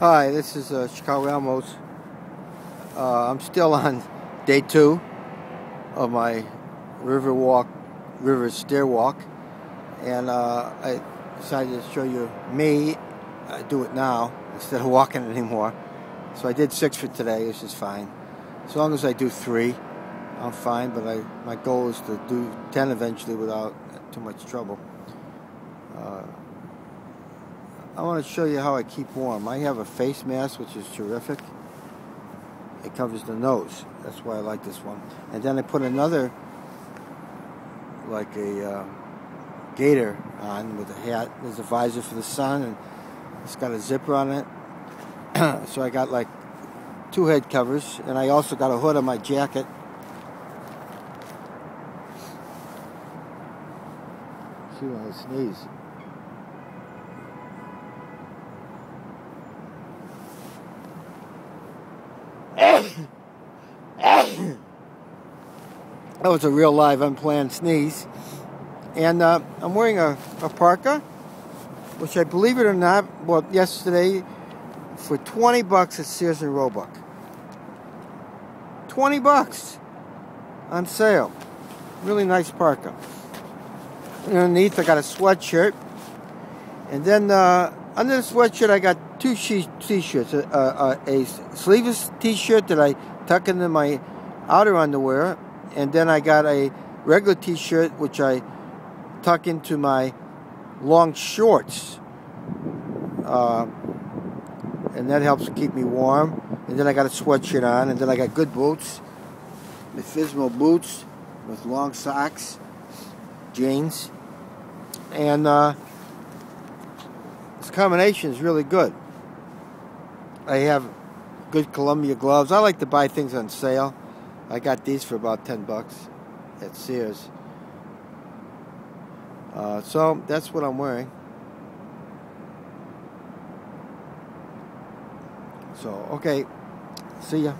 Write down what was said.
Hi, this is uh, Chicago Almose. Uh, I'm still on day two of my river walk, river stair walk, and uh, I decided to show you me I do it now instead of walking anymore. So I did six for today, which is fine. As long as I do three, I'm fine. But I my goal is to do ten eventually without too much trouble. I want to show you how I keep warm. I have a face mask, which is terrific. It covers the nose. That's why I like this one. And then I put another, like a uh, gaiter on with a hat. There's a visor for the sun, and it's got a zipper on it. so I got like two head covers, and I also got a hood on my jacket. See when I sneeze. That was a real live unplanned sneeze. And uh, I'm wearing a, a parka, which I believe it or not, well, yesterday for 20 bucks at Sears and Roebuck. 20 bucks on sale. Really nice parka. Underneath, I got a sweatshirt. And then uh, under the sweatshirt, I got two t-shirts. A, a, a sleeveless t-shirt that I tuck into my outer underwear. And then I got a regular t-shirt, which I tuck into my long shorts. Uh, and that helps keep me warm. And then I got a sweatshirt on, and then I got good boots, the boots with long socks, jeans, and uh, combination is really good. I have good Columbia gloves. I like to buy things on sale. I got these for about 10 bucks at Sears. Uh, so that's what I'm wearing. So, okay. See ya.